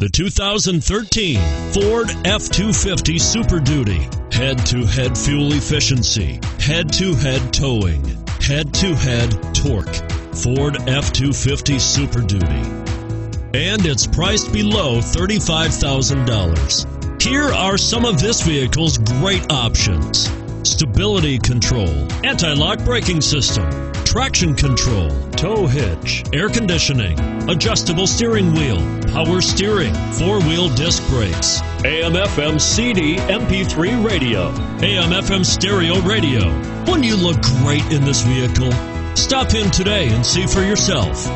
The 2013 Ford F-250 Super Duty. Head-to-head fuel efficiency, head-to-head towing, head-to-head torque. Ford F-250 Super Duty. And it's priced below $35,000. Here are some of this vehicle's great options. Stability control, anti-lock braking system, traction control, tow hitch, air conditioning, adjustable steering wheel, power steering, four wheel disc brakes, AM FM CD MP3 radio, AM FM stereo radio. Wouldn't you look great in this vehicle? Stop in today and see for yourself.